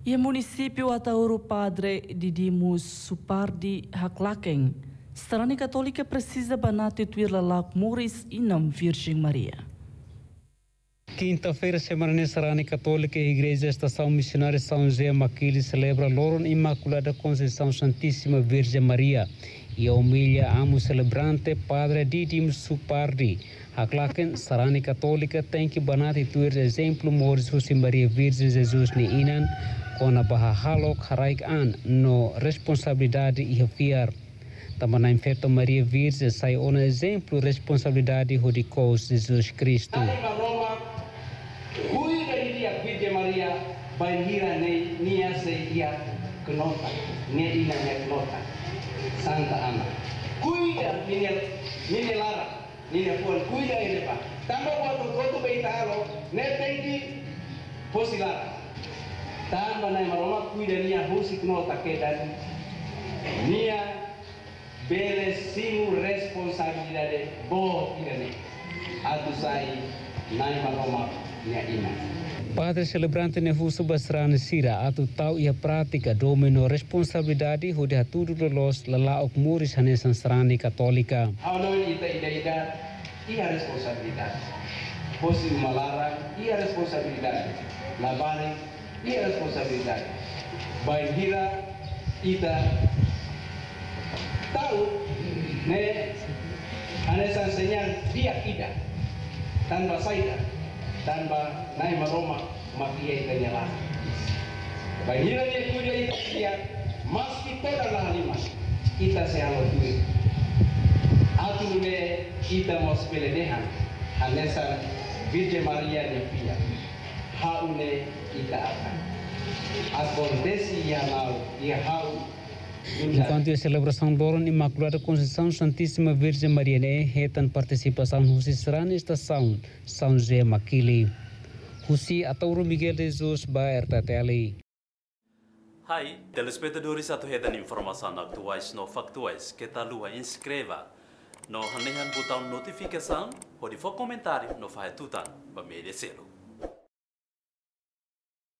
Ia município Atauro Padre Didimus Supardi Haklakeng, Strani Católica precisa banate tuir lalak Moris Inam Virgem Maria. Quinta-feira, Semana Nesrani Católica e Igreja Estação Missionária São José Maquile celebra Loron Imaculada Conceição Santíssima Virgem Maria e a humilha amo celebrante Padre Didim Supardi. A claque Sarani Católica tem que banate tuir exemplo Moris José Maria Virgem Jesus ni inan com a barra halok haraik an no responsabilidade e fiar. Também feito Maria Virgem sai um exemplo responsabilidade de Jesus Cristo. Virgem Maria vai hira ne nia se ia kenota ne ina ne kenota Santa Ana. Cuida minha minha lara minha puan cuida ele. Tambah waktu kau tu beitalo ne tengi posilara. Tambah nai maroma cuida nia husi kenota kedan nia bere simu responsabilidade bo irane. Atu sai nai maroma Padre celebrante nefuso basrane sira atu tau ia prática domino responsabilidade hode hatudu los lala ok muris hanesan serani katolika. Auno ita ida ida ia responsabilidade. Posi malarang ia responsabilidade. Labari ia responsabilidade. Bain hira ita tahu ne hanesan senyal dia ida tanpa saida tanpa naik maroma makia ita nyala. Bahira dia kuda ita dia maski toda lah lima ita se halo duit. Atu ne ita mos peledehan anesa Virgem Maria ne pia. Haune ita akan. Acontece ya mau ya hau Enquanto a celebração do Oron Imaculada Conceição Santíssima Virgem Maria né, retan participação Husi Serana Estação São José Maquili. Husi atau Miguel Jesus Baer Tateli. Hai, telespectadores atau hetan informasi aktuais no faktuais, kita lua inscreva no hanehan botão notificação ou de for comentário no faz tutan, para merecer.